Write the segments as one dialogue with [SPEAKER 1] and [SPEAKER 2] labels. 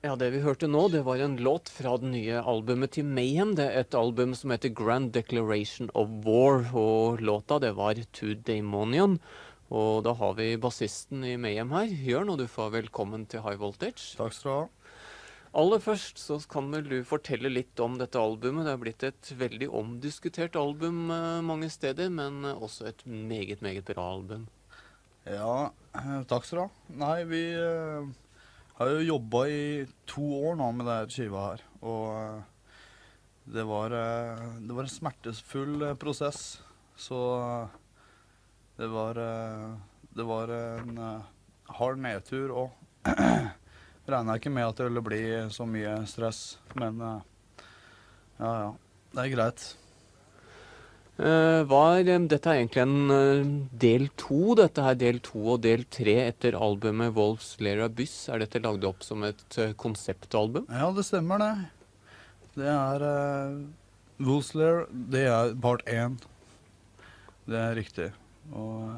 [SPEAKER 1] Ja, det vi hørte nå, det var en låt fra det nye albumet til Mayhem. Det er et album som heter Grand Declaration of War, og låta det var To Daemonion. Og da har vi bassisten i Mayhem her. Jørn, og du får velkommen til High Voltage.
[SPEAKER 2] Takk skal du ha.
[SPEAKER 1] Aller først så kan vel du fortelle litt om dette albumet. Det er blitt et veldig omdiskutert album eh, mange steder, men eh, også et meget, meget bra album.
[SPEAKER 2] Ja, eh, takk skal du ha. Nei, vi har jo jobba i to år nå med denne skiva her. Og eh, det var, eh, det var en smertefull eh, prosess. Så det var Det var en hard nedtur òg. regna ikke med at det ville bli så mye stress, men ja, ja. Det er greit.
[SPEAKER 1] Eh, var, eh, dette er egentlig en eh, del to. Dette er del to og del tre etter albumet 'Wolves Lair Abyss. Er dette lagd opp som et konseptalbum?
[SPEAKER 2] Ja, det stemmer det. Det er uh, Lair, det er part én. Det er riktig. Og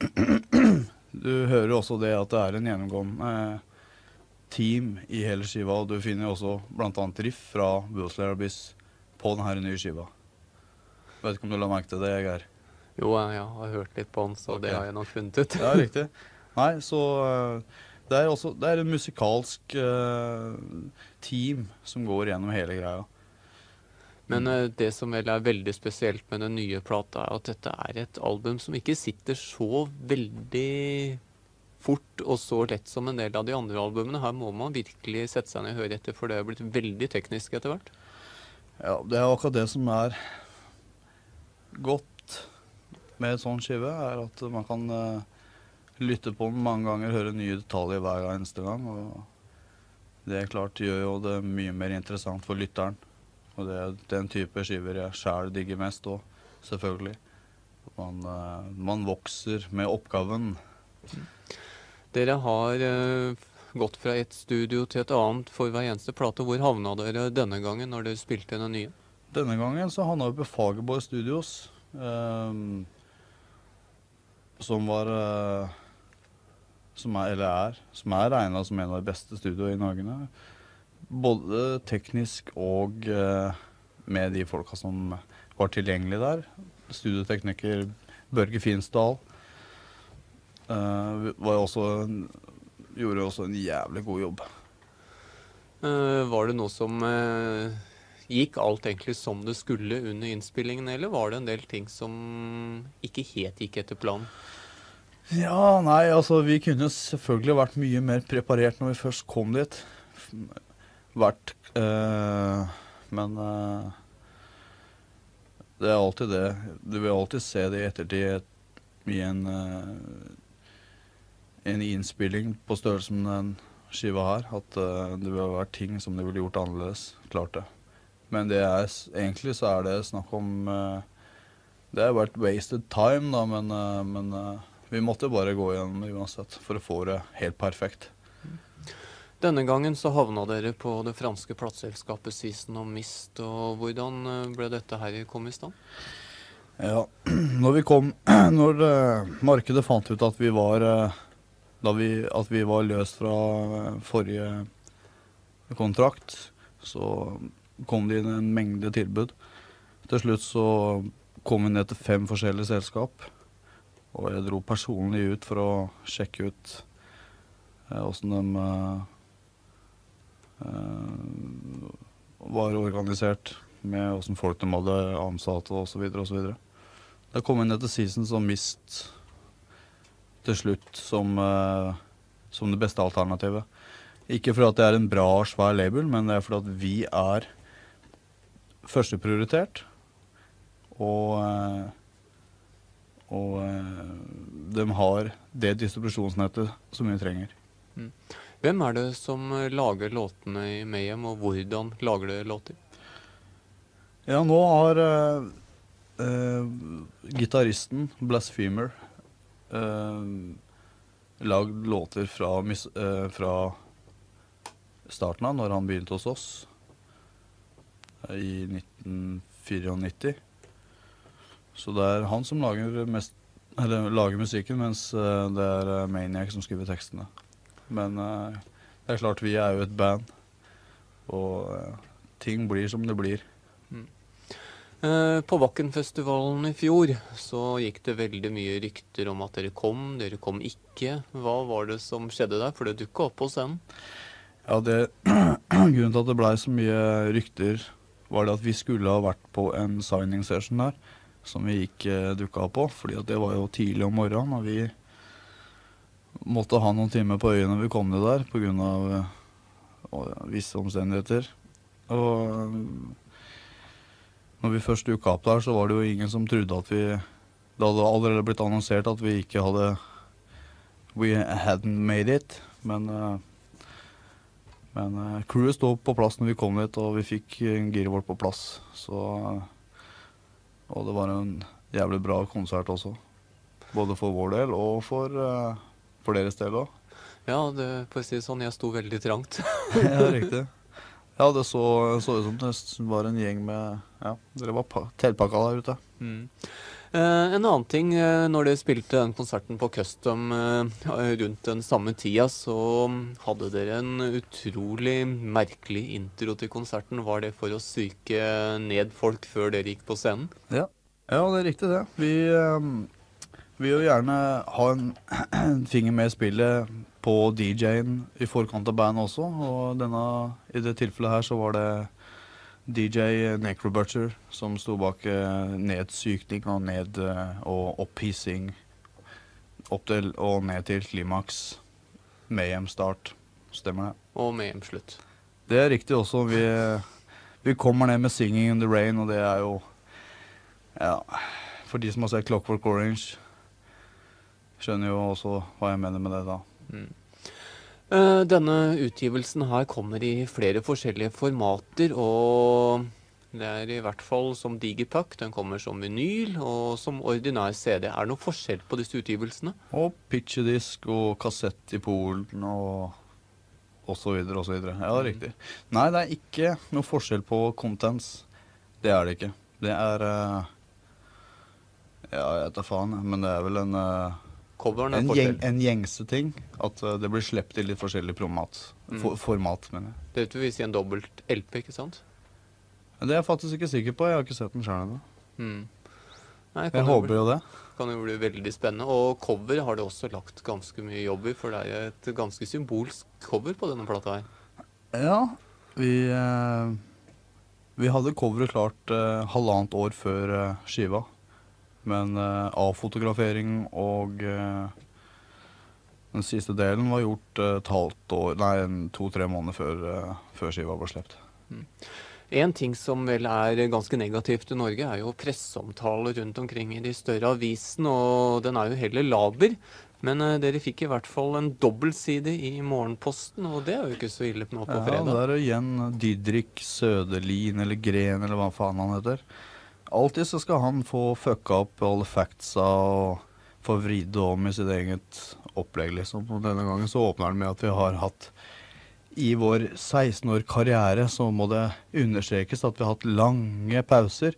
[SPEAKER 2] du hører også det at det er en gjennomgående eh, team i hele skiva, og du finner også bl.a. riff fra Wolves Lair Abyss på denne nye skiva. Vet ikke om du la merke til det, Geir?
[SPEAKER 1] Jo, jeg jeg har hørt litt på han, så det har jeg nok funnet ut.
[SPEAKER 2] Ja, riktig. Nei, så eh, det er også Det er en musikalsk uh, team som går gjennom hele greia.
[SPEAKER 1] Men uh, det som vel er veldig spesielt med den nye plata, er at dette er et album som ikke sitter så veldig fort og så lett som en del av de andre albumene. Her må man virkelig sette seg ned og høre etter, for det er blitt veldig teknisk etter hvert.
[SPEAKER 2] Ja, det er akkurat det som er godt med sånn skive, er at man kan eh, lytte på den mange ganger, høre nye detaljer hver eneste gang. Og det klart gjør jo det mye mer interessant for lytteren. Og det er den type skiver jeg sjæl digger mest òg, selvfølgelig. Man, eh, man vokser med oppgaven.
[SPEAKER 1] Dere har eh, gått fra et studio til et annet for hver eneste plate. Hvor havna dere denne gangen når dere spilte den nye?
[SPEAKER 2] Denne gangen så havna vi på Fagerborg Studios, Um, som var uh, Som er, eller er, som er regna som en av de beste studioene i Norge. Både teknisk og uh, med de folka som var tilgjengelige der. Studiotekniker Børge Finsdal Uh, også en- gjorde også en jævlig god jobb.
[SPEAKER 1] Var det noe som gikk alt egentlig som det skulle under innspillingen, eller var det en del ting som ikke helt gikk etter planen?
[SPEAKER 2] Ja, nei, altså vi kunne selvfølgelig vært mye mer preparert når vi først kom dit. Vært øh, Men øh, det er alltid det. Du vil alltid se det i ettertid i en øh, en innspilling på størrelse med den skiva her. At det vil vært ting som de ville gjort annerledes. Klart det. Men det er egentlig så er det snakk om eh, Det har vært wasted time, da, men, eh, men eh, vi måtte bare gå igjennom det uansett for å få det helt perfekt.
[SPEAKER 1] Denne gangen så havna dere på det franske plateselskapet Season of Mist. og Hvordan ble dette her kom i stand?
[SPEAKER 2] Ja, når vi kom Når markedet fant ut at vi var da vi, At vi var løst fra forrige kontrakt, så kom det inn en mengde tilbud. Til slutt så kom vi ned til fem forskjellige selskap. Og jeg dro personlig ut for å sjekke ut åssen de eh, eh, var organisert med åssen folk de hadde ansatt osv. osv. Da kom vi ned til Season som Mist til slutt som, eh, som det beste alternativet. Ikke fordi det er en bra, svær label, men det er fordi vi er førsteprioritert. Og, eh, og eh, de har det distribusjonsnettet som vi trenger.
[SPEAKER 1] Hvem er det som eh, lager låtene i Mayhem, og hvordan lager de låter?
[SPEAKER 2] Ja, nå har uh, gitaristen Blasphemer uh, lagd låter fra, fra starten av, når han begynte hos oss i 1994. Så det er han som lager, mest, eller, lager musikken, mens eh, det er eh, Maniac som skriver tekstene. Men eh, Det er klart, vi er jo et band, og ting blir som det blir.
[SPEAKER 1] Eh, På Vakkenfestivalen i fjor så gikk det veldig mye rykter om at dere kom, dere kom ikke. Hva var det som skjedde der? For det dukka opp på scenen.
[SPEAKER 2] Ja, det, Grunnen til at det blei så mye rykter, var det at vi skulle ha vært på en signing session der, som vi ikke dukka på. fordi det var jo tidlig om morgenen, og vi måtte ha noen timer på øyet når vi kom ned der pga. visse omstendigheter. Og når vi først dukka opp der, så var det jo ingen som trodde at vi Det hadde allerede blitt annonsert at vi ikke hadde We hadn't made it. Men eh, men uh, crewet sto på plass når vi kom dit, og vi fikk uh, giret vårt på plass. Så Og det var en jævlig bra konsert også. Både for vår del og for, uh, for deres del òg.
[SPEAKER 1] Ja, det, for å si det sånn, jeg sto veldig trangt.
[SPEAKER 2] ja, riktig. Ja, det så, så ut som det var en gjeng med Ja, dere var pa- teltpakka der ute.
[SPEAKER 1] Mm. Eh, en annen ting, eh, når dere spilte den konserten på Custom eh, rundt den samme tida, så hadde dere en utrolig merkelig intro til konserten. Var det for å psyke ned folk før dere gikk på scenen?
[SPEAKER 2] Ja. ja, det er riktig det. Vi ehm, vil jo gjerne ha en, en finger med i spillet på DJ-en i forkant av bandet også. Og denne, i det tilfellet her så var det DJ Necrobutcher som sto bak eh, nedsykning og ned eh, og opphissing opp til og ned til klimaks. Mayhem-start. Stemmer det.
[SPEAKER 1] Og Mayhem-slutt.
[SPEAKER 2] Det er riktig også. Vi, vi kommer ned med 'Singing in the Rain', og det er jo Ja, for de som har sett 'Clockwork Orange', skjønner jo også hva jeg mener med det, da.
[SPEAKER 1] Mm. Eh, Denne utgivelsen her kommer i flere forskjellige formater, og det er i hvert fall som digipack. Den kommer som vinyl og som ordinær CD. Er det noe forskjell på disse utgivelsene?
[SPEAKER 2] Og pitchedisk og kassett i Polen og og så videre og så videre. Ja,
[SPEAKER 1] Mm.
[SPEAKER 2] riktig. Nei, det er ikke noe forskjell på contents. Det er det ikke. Det er eh, Ja, jeg vet da faen, men det er vel en eh,
[SPEAKER 1] Coveren er
[SPEAKER 2] en, gjeng, en gjengse ting. At eh, det blir sluppet i litt forskjellig format. For,
[SPEAKER 1] Mm.
[SPEAKER 2] format, mener jeg.
[SPEAKER 1] Det vil si en dobbelt LP, ikke sant?
[SPEAKER 2] Det er jeg faktisk ikke sikker på. Jeg har ikke sett den sjøl ennå.
[SPEAKER 1] Mm. Nei,
[SPEAKER 2] Jeg håper
[SPEAKER 1] bli,
[SPEAKER 2] jo det.
[SPEAKER 1] kan jo bli veldig spennende. Og cover har det også lagt ganske mye jobb i, for det er et ganske symbolsk cover på denne plata her.
[SPEAKER 2] Ja, vi eh, Vi hadde coveret klart eh, halvannet år før eh, skiva. Men uh, avfotografering og uh, den siste delen var gjort et halvt år Nei, to-tre måneder før, før skiva ble sluppet.
[SPEAKER 1] En ting som vel er ganske negativt i Norge, er jo presseomtale rundt omkring i de større avisene, og den er jo heller laber. Men dere fikk i hvert fall en dobbeltside i Morgenposten, og det er jo ikke så ille nå på
[SPEAKER 2] Ja,
[SPEAKER 1] fredag.
[SPEAKER 2] det er igjen Didrik Søderlin eller Gren eller hva faen han heter. Alltid så skal han få fucka opp alle factsa og få vridd om i sitt eget opplegg, liksom. Og denne gangen så åpner han med at vi har hatt I vår 16 år karriere så må det understrekes at vi har hatt lange pauser.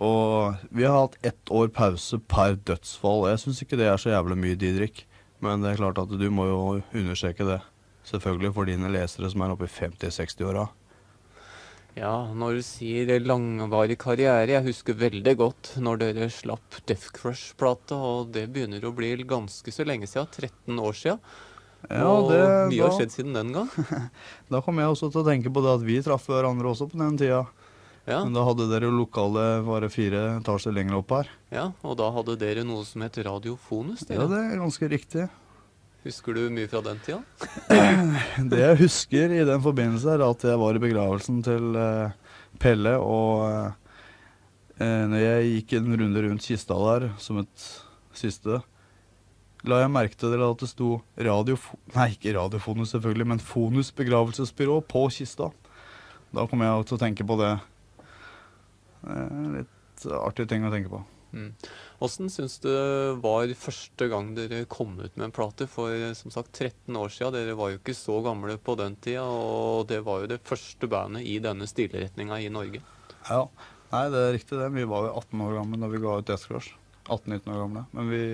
[SPEAKER 2] Og vi har hatt ett år pause per dødsfall. Jeg syns ikke det er så jævlig mye, Didrik. Men det er klart at du må jo understreke det. Selvfølgelig for dine lesere som er oppe i 50-60-åra.
[SPEAKER 1] Ja, når du sier langvarig karriere Jeg husker veldig godt når dere slapp Death Crush-plata, og det begynner å bli ganske så lenge siden. 13 år siden.
[SPEAKER 2] Ja,
[SPEAKER 1] og
[SPEAKER 2] det,
[SPEAKER 1] mye har skjedd siden den gang.
[SPEAKER 2] da kom jeg også til å tenke på det at vi traff hverandre også på den tida.
[SPEAKER 1] Ja,
[SPEAKER 2] Men da hadde dere jo lokale bare fire etasjer lenger opp her.
[SPEAKER 1] ja, Og da hadde dere noe som het Radiofonus.
[SPEAKER 2] Ja, det er ganske riktig.
[SPEAKER 1] Husker du mye fra den tida?
[SPEAKER 2] Det jeg husker i den forbindelse, er at jeg var i begravelsen til eh, Pelle, og eh, når jeg gikk en runde rundt kista der som et siste, la jeg merke til at det sto radio... Nei, ikke Radiofonus selvfølgelig, men Fonus begravelsesbyrå på kista. Da kom jeg til å tenke på det. Eh, litt artig ting å tenke på.
[SPEAKER 1] Mm. Åssen syns du var første gang dere kom ut med en plate? For eh, som sagt 13 år siden. Dere var jo ikke så gamle på den tida, og det var jo det første bandet i denne stilretninga i Norge.
[SPEAKER 2] Ja, nei det er riktig det. Vi var jo 18 år gamle da vi ga ut Death Crush. 18-19 år gamle. Men vi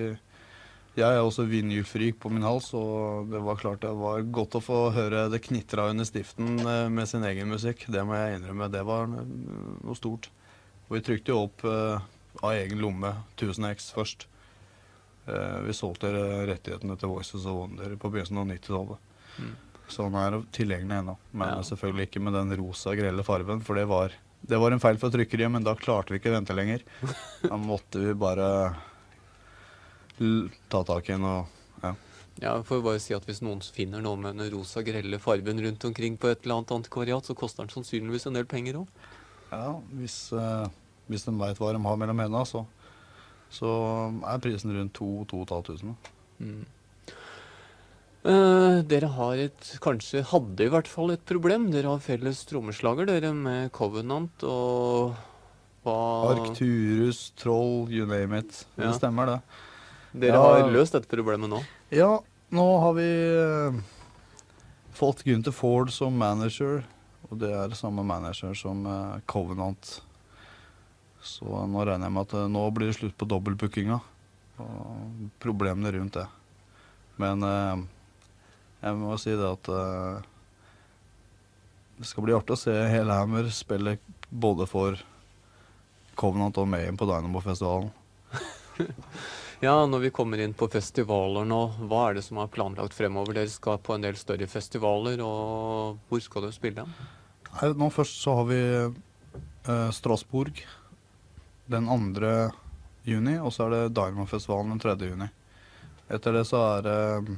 [SPEAKER 2] Jeg er også vinylfrik på min hals, og det var klart det var godt å få høre det knitra under stiften eh, med sin egen musikk. Det må jeg innrømme. Det var noe stort. Og vi trykte jo opp uh, av egen lomme 1000 X først. Eh, vi solgte rettighetene til Voices of Wonder på begynnelsen av 90-tallet. Mm. Så den er tilgjengelig ennå. Men ja. selvfølgelig ikke med den rosa, grelle fargen, for det var, det var en feil for trykkeriet, men da klarte vi ikke å vente lenger. Da måtte vi bare ta tak i den og ja.
[SPEAKER 1] Ja, jeg får bare si at Hvis noen finner noe med den rosa, grelle fargen rundt omkring på et eller annet antikvariat, så koster den sannsynligvis en del penger òg.
[SPEAKER 2] Ja, hvis, uh, hvis de veit hva de har mellom hendene, så, så er prisen rundt 2500. Mm.
[SPEAKER 1] Uh, dere har et, kanskje hadde i hvert fall et problem. Dere har felles trommeslager, dere, med Covenant og
[SPEAKER 2] hva Arcturus, Troll, you name it. Ja. Det stemmer, det.
[SPEAKER 1] Dere ja. har løst dette problemet nå?
[SPEAKER 2] Ja, nå har vi uh, fått Gunther Ford som manager. Og det er samme manager som uh, Covenant. Så nå regner jeg med at uh, nå blir det slutt på dobbeltbookinga og problemene rundt det. Men jeg må si det at det skal bli artig å se Helhammer spille både for Covenant og Mayhem på Dynamo-festivalen.
[SPEAKER 1] Ja, når vi kommer inn på festivaler nå, hva er det som er planlagt fremover? Dere skal på en del større festivaler, og hvor skal dere spille?
[SPEAKER 2] Nå først så har vi eh, Strasbourg den 2. juni, og så er det Dynamo-festivalen den 3. juni. Etter det så er det uh,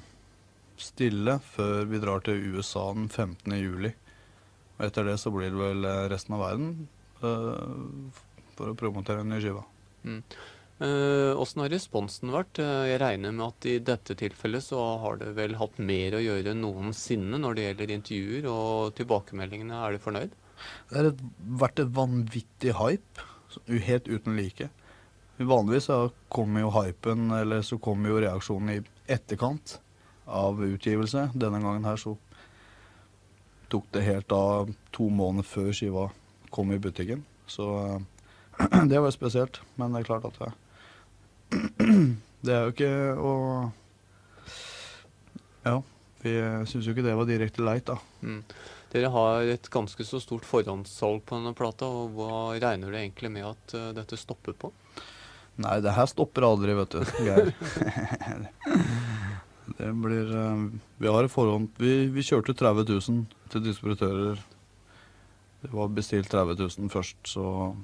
[SPEAKER 2] stille før vi drar til USA den 15. juli. Og etter det så blir det vel eh, resten av verden uh, for å promotere en ny skive. Mm.
[SPEAKER 1] Åssen uh, har responsen vært? Jeg regner med at i dette tilfellet så har det vel hatt mer å gjøre enn noensinne når det gjelder intervjuer og tilbakemeldingene. Er du fornøyd?
[SPEAKER 2] Det har vært et vanvittig hype, helt uten like. Vanligvis så kommer jo hypen, eller så kommer jo reaksjonen i etterkant av utgivelse. Denne gangen her så tok det helt av to måneder før skiva kom i butikken. Så det var spesielt. Men det er klart at det Det er jo ikke å Ja, vi syns jo ikke det var direkte leit, da. Mm.
[SPEAKER 1] Dere har et ganske så stort forhåndssalg på denne plata, og hva regner du egentlig med at uh, dette stopper på?
[SPEAKER 2] Nei, det her stopper aldri, vet du, Geir. det blir uh, Vi har et forhånd vi, vi, kjørte 30 000 til distributører. Det var bestilt 30 000 først, så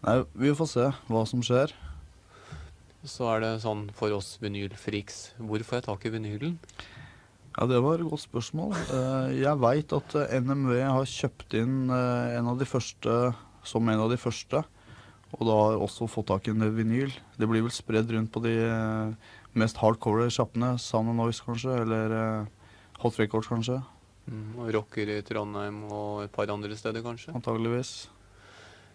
[SPEAKER 2] Nei, vi får se hva som skjer.
[SPEAKER 1] Så er det sånn for oss vinylfriks, hvor får jeg tak i vinylen?
[SPEAKER 2] Ja, Det var et godt spørsmål. Eh, jeg veit at eh, NMV har kjøpt inn eh, en av de første som en av de første. Og da har også fått tak i en vinyl. Det blir vel spredd rundt på de mest hardcore sjappene. Sound Noise kanskje, eller Hot Records kanskje.
[SPEAKER 1] Mm, og Rocker i Trondheim og et par andre steder kanskje?
[SPEAKER 2] Antageligvis.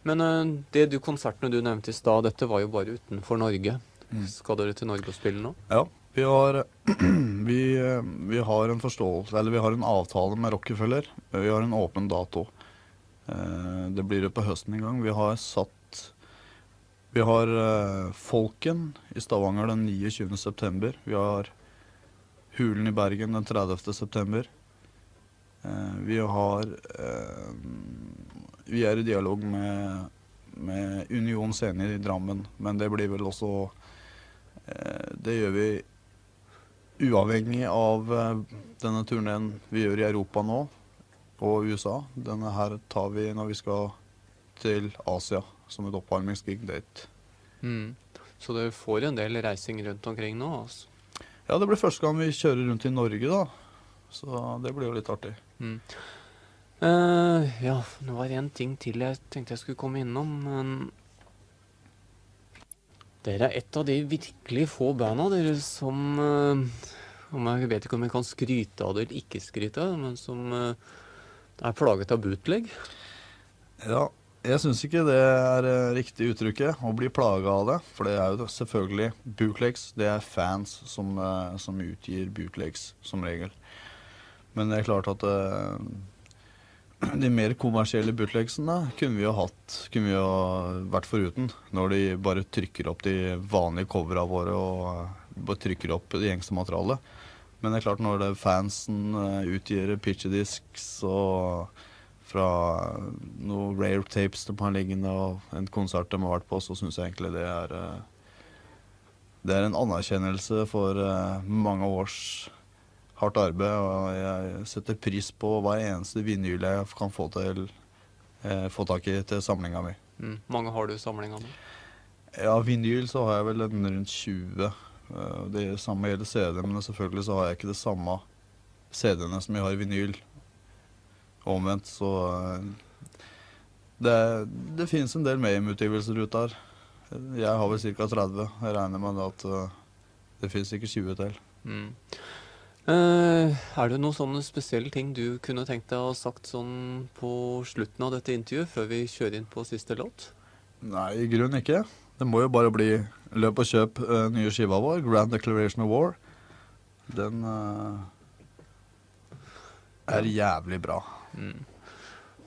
[SPEAKER 1] Men det du, konsertene du nevnte i stad, dette var jo bare utenfor Norge. Mm. Skal dere til Norge og spille nå?
[SPEAKER 2] Ja. Vi har, vi, vi har, en forståelse, eller vi har en avtale med Rockefeller. Vi har en åpen dato. Eh, det blir på høsten en gang. Vi har satt Vi har eh, Folken i Stavanger den 29.9. Vi har Hulen i Bergen den 30.9. Eh, vi har Vi er i dialog med, med Union Scene i Drammen, men det blir vel også Eh, det gjør vi uavhengig av eh, denne turneen vi gjør i Europa nå, og USA. Denne her tar vi når vi skal til Asia som et oppvarmingsgig date. Mm.
[SPEAKER 1] Så dere får en del reising rundt omkring nå? altså?
[SPEAKER 2] Ja, det blir første gang vi kjører rundt i Norge, da. Så det blir jo litt artig. Mm.
[SPEAKER 1] Uh, ja, det var en ting til jeg tenkte jeg skulle komme innom. Men dere er et av de virkelig få banda dere som uh, om Jeg vet ikke om jeg kan skryte av det eller ikke skryte av det, men som uh, er plaget av bootleg.
[SPEAKER 2] Ja, jeg syns ikke det er uh, riktig uttrykket, å bli plaga av det. For det er jo selvfølgelig bootlegs. Det er fans som, som utgir bootlegs, som regel. Men det er klart at de mer kommersielle bootlegsene kunne vi jo hatt Kunne vi jo vært foruten. Når de bare trykker opp de vanlige covera våre og eh, bare trykker opp det gjengse materialet. Men det er klart, når fansen eh, utgir pitchedisks og fra noen rare tapes de har liggende og en konsert de har vært på, så syns jeg egentlig det er eh, Det er en anerkjennelse for mange års hardt arbeid, og jeg setter pris på hver eneste vinyl jeg kan få, til, eh, få tak i til samlinga mi.
[SPEAKER 1] Mm. Mange har du i samlinga nå?
[SPEAKER 2] Ja, vinyl så har jeg vel en rundt 20. Eh, Det samme gjelder CD, men selvfølgelig så har jeg ikke det samme CD-ene som jeg har i vinyl. Omvendt, så eh, Det, det finnes en del mediumutgivelser ute her. Jeg har vel ca. 30. Jeg regner med at eh, det finnes sikkert 20 til.
[SPEAKER 1] Mm. Eh, er det noen sånne spesielle ting du kunne tenkt deg å ha sagt sånn på slutten av dette intervjuet, før vi kjører inn på siste låt?
[SPEAKER 2] Nei, i grunnen ikke. Det må jo bare bli løp og kjøp uh, nye skiva vår, Grand Declaration of War. Den uh, er jævlig bra.
[SPEAKER 1] Mm.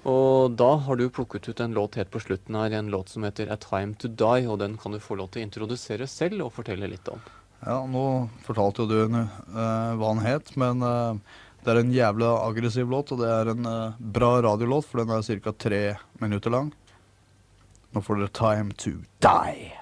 [SPEAKER 1] Og da har du plukket ut en låt helt på slutten her, en låt som heter A Time To Die, og den kan du få lov til å introdusere selv og fortelle litt om.
[SPEAKER 2] Ja, nå fortalte jo du uh, hva han het, men uh, det er en jævla aggressiv låt, og det er en uh, bra radiolåt, for den er ca. tre minutter lang. Nå får dere Time To Die.